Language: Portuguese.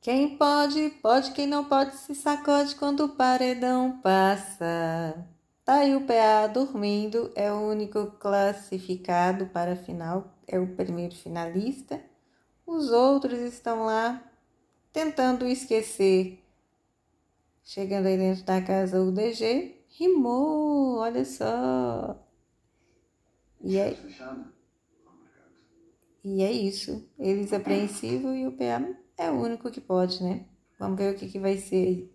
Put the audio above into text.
Quem pode, pode, quem não pode se sacode quando o paredão passa. Tá aí o PA dormindo, é o único classificado para a final, é o primeiro finalista. Os outros estão lá tentando esquecer. Chegando aí dentro da casa o DG, rimou, olha só. E é, e é isso. Eles apreensivos e o PA é o único que pode, né? Vamos ver o que, que vai ser aí.